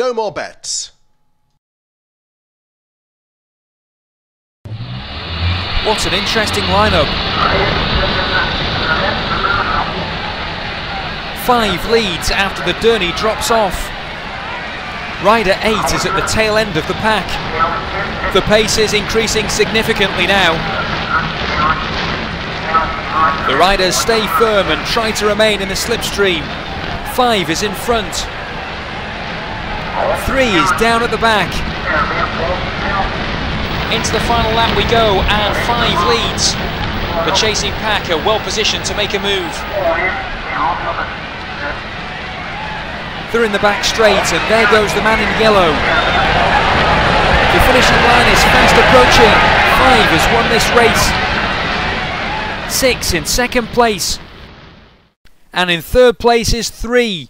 No more bets. What an interesting lineup. Five leads after the Derny drops off. Rider 8 is at the tail end of the pack. The pace is increasing significantly now. The riders stay firm and try to remain in the slipstream. 5 is in front. 3 is down at the back. Into the final lap we go and 5 leads. The chasing pack are well positioned to make a move. They're in the back straight and there goes the man in yellow. The finishing line is fast approaching. Five has won this race. Six in second place. And in third place is three.